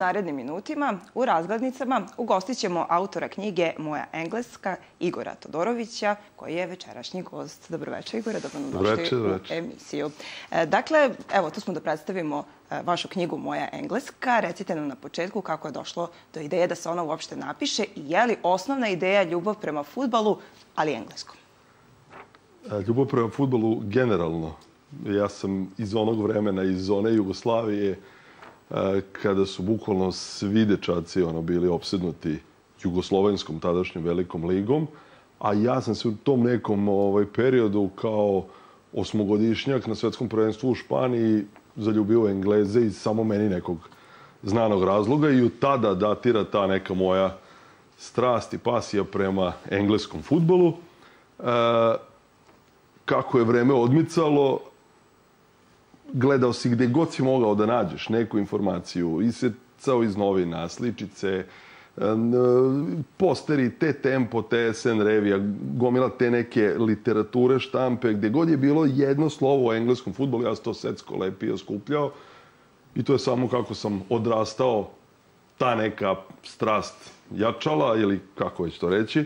narednim minutima u razglednicama ugostit ćemo autora knjige Moja engleska Igora Todorovića, koji je večerašnji gost. Dobroveče Igore, dobro nam došli u emisiju. E, dakle, evo, tu smo da predstavimo e, vašu knjigu Moja engleska. Recite nam na početku kako je došlo do ideje da se ona uopšte napiše i je li osnovna ideja ljubav prema futbalu, ali engleskom? E, ljubav prema futbalu generalno. Ja sam iz onog vremena, iz one Jugoslavije, kada su bukvalno svi dečaci ono, bili opsednuti jugoslovenskom tadašnjom velikom ligom, a ja sam se u tom nekom ovaj, periodu kao osmogodišnjak na svetskom prvenstvu u Španiji zaljubio Engleze iz samo meni nekog znanog razloga i od tada datira ta neka moja strast i pasija prema engleskom futbolu. E, kako je vreme odmicalo, gledao si gde god si mogao da nađeš neku informaciju, isecao iz novina, sličice, posteri, te tempo, te SN revija, gomila te neke literature, štampe, gde god je bilo jedno slovo o engleskom futbolu, ja sam to secko lepio, skupljao. I to je samo kako sam odrastao, ta neka strast jačala, ili kako već to reći.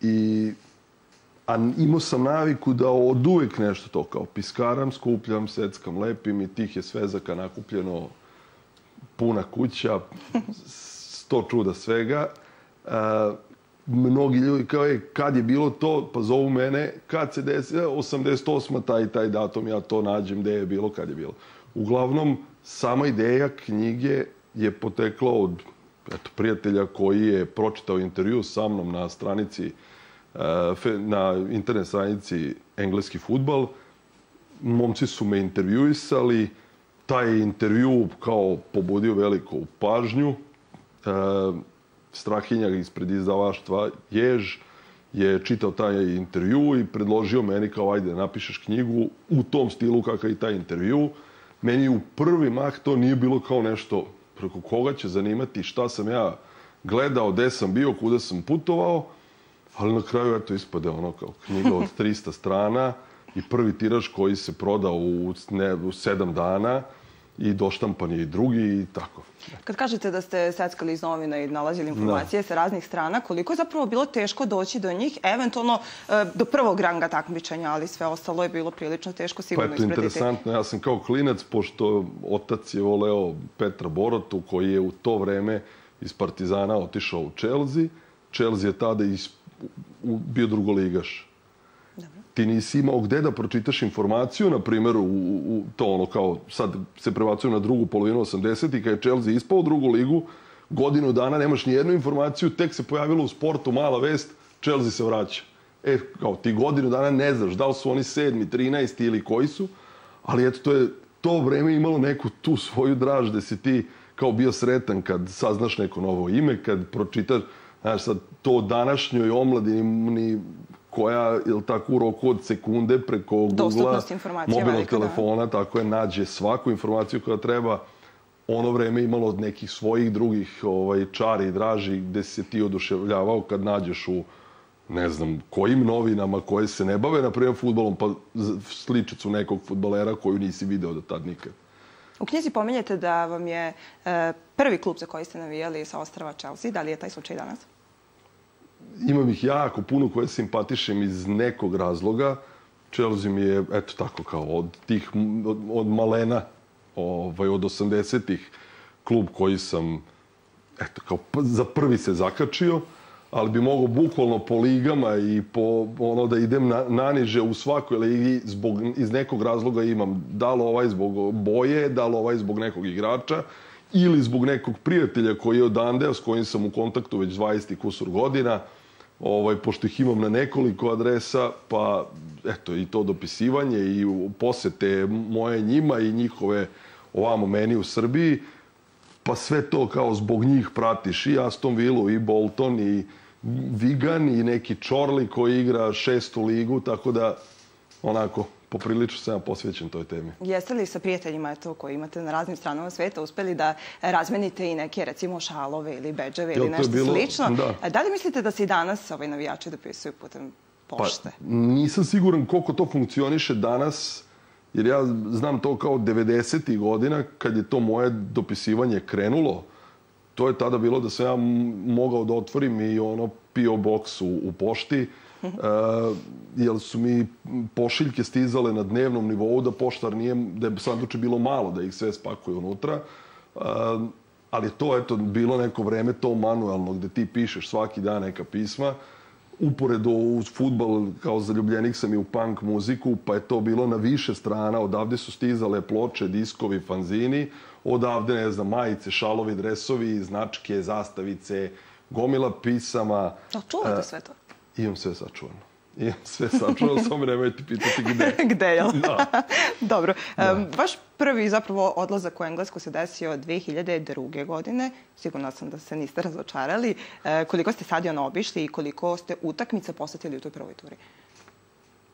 I a imao sam naviku da od uvek nešto to kao piskaram, skupljam, seckam, lepim i tih je svezaka nakupljeno puna kuća, sto čuda svega. E, mnogi ljudi kao je, kad je bilo to, pa zovu mene, kad se desi, 88. taj taj datum, ja to nađem, gde je bilo, kad je bilo. Uglavnom, sama ideja knjige je potekla od eto, prijatelja koji je pročitao intervju sa mnom na stranici uh, na internet stranici engleski futbal. Momci su me intervjuisali, taj intervju kao pobudio veliku pažnju. E, Strahinja ispred izdavaštva Jež je čitao taj intervju i predložio meni kao ajde napišeš knjigu u tom stilu kakav je taj intervju. Meni u prvi mah to nije bilo kao nešto preko koga će zanimati šta sam ja gledao, gde sam bio, kuda sam putovao ali na kraju eto ispade ono kao knjiga od 300 strana i prvi tiraž koji se prodao u, ne, u sedam dana i doštampan je i drugi i tako. Kad kažete da ste seckali iz novina i nalazili informacije da. sa raznih strana, koliko je zapravo bilo teško doći do njih, eventualno e, do prvog ranga takmičenja, ali sve ostalo je bilo prilično teško sigurno pa eto, interesantno, ja sam kao klinac, pošto otac je voleo Petra Borotu, koji je u to vreme iz Partizana otišao u Chelsea, Chelsea je tada u, bio drugoligaš. Dobro. Ti nisi imao gde da pročitaš informaciju, na primjer, u, u, to ono kao, sad se prebacuju na drugu polovinu 80 i kad je Chelsea ispao u drugu ligu, godinu dana nemaš ni jednu informaciju, tek se pojavilo u sportu mala vest, Chelsea se vraća. E, kao ti godinu dana ne znaš da li su oni sedmi, 13 ili koji su, ali eto, to je to vreme imalo neku tu svoju draž da si ti kao bio sretan kad saznaš neko novo ime, kad pročitaš, Znaš, sad, to današnjoj omladini koja, ili tako, u roku od sekunde preko Google-a, mobilnog da. telefona, da. tako je, nađe svaku informaciju koja treba. Ono vreme imalo od nekih svojih drugih ovaj, čari i draži gde se ti oduševljavao kad nađeš u ne znam kojim novinama koje se ne bave, na primjer, futbolom, pa sličicu nekog futbolera koju nisi video do tad nikad. U knjizi pominjete da vam je e, prvi klub za koji ste navijali sa ostrava Chelsea. Da li je taj slučaj danas? Imam ih jako puno koje simpatišem iz nekog razloga. Chelsea mi je, eto tako, kao od tih, od, od malena, ovaj, od 80-ih, klub koji sam, eto, kao za prvi se zakačio, ali bi mogao bukvalno po ligama i po ono da idem na, naniže u svakoj ligi zbog, iz nekog razloga imam da li ovaj zbog boje, da li ovaj zbog nekog igrača ili zbog nekog prijatelja koji je odande, s kojim sam u kontaktu već 20 kusur godina, ovaj, pošto ih imam na nekoliko adresa, pa eto i to dopisivanje i posete moje njima i njihove ovamo meni u Srbiji, pa sve to kao zbog njih pratiš. I Aston Villa i Bolton i Vigan i neki Čorli koji igra šestu ligu, tako da onako poprilično sam posvećen toj temi. Jeste li sa prijateljima eto, koji imate na raznim stranama sveta uspeli da razmenite i neke recimo šalove ili beđeve ili nešto bilo, slično? Da. da li mislite da se i danas ovaj navijači dopisuju putem pošte? Pa, nisam siguran koliko to funkcioniše danas, jer ja znam to kao 90. godina kad je to moje dopisivanje krenulo to je tada bilo da sam ja mogao da otvorim i ono PO box u, u pošti, jer su mi pošiljke stizale na dnevnom nivou da poštar nije, da je sanduče bilo malo da ih sve spakuje unutra. Uh, ali to eto bilo neko vreme to manuelno gde ti pišeš svaki dan neka pisma uporedo uz futbal kao zaljubljenik sam i u punk muziku, pa je to bilo na više strana. Odavde su stizale ploče, diskovi, fanzini, odavde, ne znam, majice, šalovi, dresovi, značke, zastavice, gomila pisama. A čuvate sve to? Imam sve sačuvano. Imam sve sačuvano, samo nemojte pitati gde. gde, jel? Da. Dobro. Da. Um, vaš prvi zapravo odlazak u Englesku se desio 2002. godine. Sigurno sam da se niste razočarali. E, koliko ste stadiona obišli i koliko ste utakmica posetili u toj prvoj turi?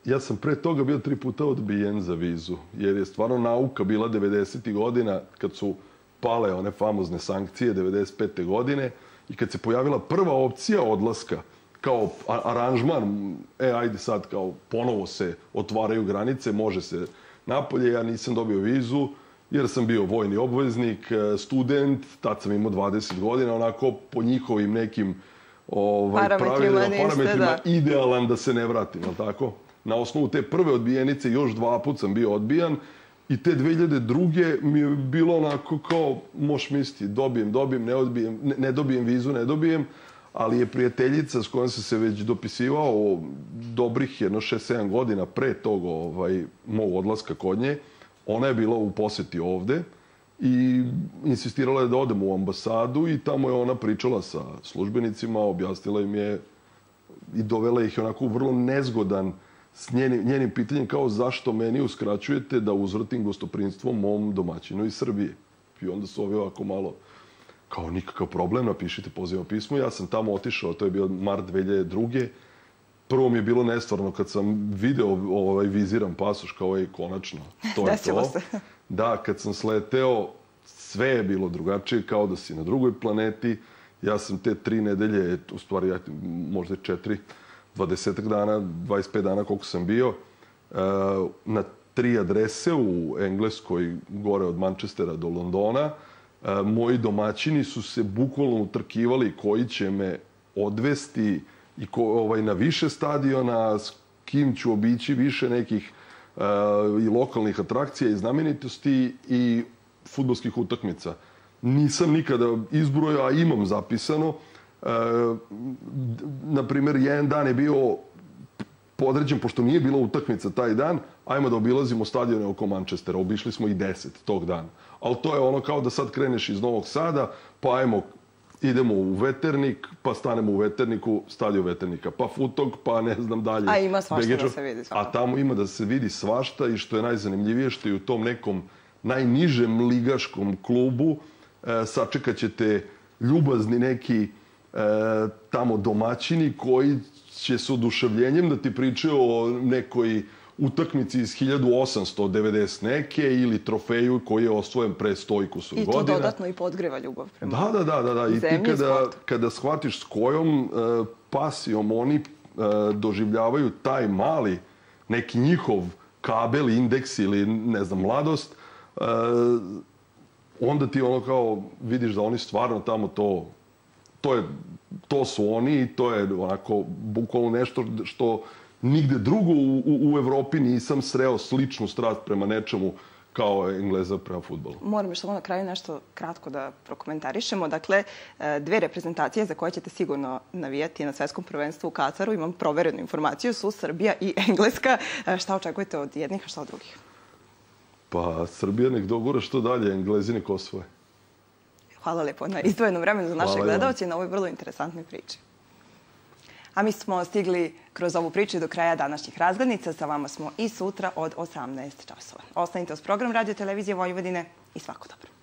Ja sam pre toga bio tri puta odbijen za vizu, jer je stvarno nauka bila 90. godina, kad su pale one famozne sankcije 95. godine i kad se pojavila prva opcija odlaska, kao aranžman, e, ajde sad, kao ponovo se otvaraju granice, može se napolje, ja nisam dobio vizu, jer sam bio vojni obveznik, e, student, tad sam imao 20 godina, onako po njihovim nekim ovaj, parametrima, pravilima, parametrima da. idealan da se ne vratim, ali tako? Na osnovu te prve odbijenice još dva put sam bio odbijan i te 2002. mi je bilo onako kao, moš misliti, dobijem, dobijem, ne odbijem, ne, ne dobijem vizu, ne dobijem, ali je prijateljica s kojom sam se već dopisivao dobrih jedno 6-7 godina pre tog ovaj, mog odlaska kod nje, ona je bila u poseti ovde i insistirala je da odem u ambasadu i tamo je ona pričala sa službenicima, objasnila im je i dovela ih onako u vrlo nezgodan s njenim, njenim pitanjem kao zašto meni uskraćujete da uzvrtim gostoprinstvo mom domaćinu iz Srbije. I onda su ovi ovako malo kao nikakav problem, napišite pozivno pismo. Ja sam tamo otišao, to je bio mart 2002. Prvo mi je bilo nestvarno kad sam video ovaj viziran pasoš kao je konačno. To je to. Se. Da, kad sam sleteo, sve je bilo drugačije, kao da si na drugoj planeti. Ja sam te tri nedelje, u stvari ja, možda četiri, 20 dana, 25 dana koliko sam bio, eh, na tri adrese u Engleskoj, gore od Manchestera do Londona, moji domaćini su se bukvalno utrkivali koji će me odvesti i ko, ovaj, na više stadiona, s kim ću obići više nekih uh, i lokalnih atrakcija i znamenitosti i futbolskih utakmica. Nisam nikada izbrojao, a imam zapisano. Uh, na primjer, jedan dan je bio podređen, pošto nije bila utakmica taj dan, ajmo da obilazimo stadione oko Manchestera. Obišli smo i deset tog dana. Ali to je ono kao da sad kreneš iz Novog Sada, pa ajmo idemo u veternik, pa stanemo u veterniku, stadion veternika, pa futog, pa ne znam dalje. A ima svašta Begečo, da se vidi svašta. A tamo ima da se vidi svašta i što je najzanimljivije, što je u tom nekom najnižem ligaškom klubu e, sačekat ćete ljubazni neki e, tamo domaćini koji će s oduševljenjem da ti pričaju o nekoj utakmici iz 1890 neke ili trofeju koji je osvojen pre stojku su godina. I to dodatno i podgreva ljubav prema Da, da, da, da, da. I ti kada, kada shvatiš s kojom uh, pasijom oni uh, doživljavaju taj mali neki njihov kabel, indeks ili ne znam, mladost, uh, onda ti ono kao vidiš da oni stvarno tamo to to je to su oni i to je onako bukvalno nešto što nigde drugo u, u, u Evropi nisam sreo sličnu strast prema nečemu kao Engleza prema futbolu. Moram još samo na kraju nešto kratko da prokomentarišemo. Dakle, e, dve reprezentacije za koje ćete sigurno navijati na svetskom prvenstvu u Kataru, imam proverenu informaciju, su Srbija i Engleska. E, šta očekujete od jednih, a šta od drugih? Pa, Srbija nek dogura što dalje, Englezi nek osvoje. Hvala lepo na izdvojenom vremenu za naše gledalce i na ovoj vrlo interesantnoj priči. A mi smo stigli kroz ovu priču do kraja današnjih razglednica. Sa vama smo i sutra od 18 časova. Ostanite uz program Radio Televizije Vojvodine i svako dobro.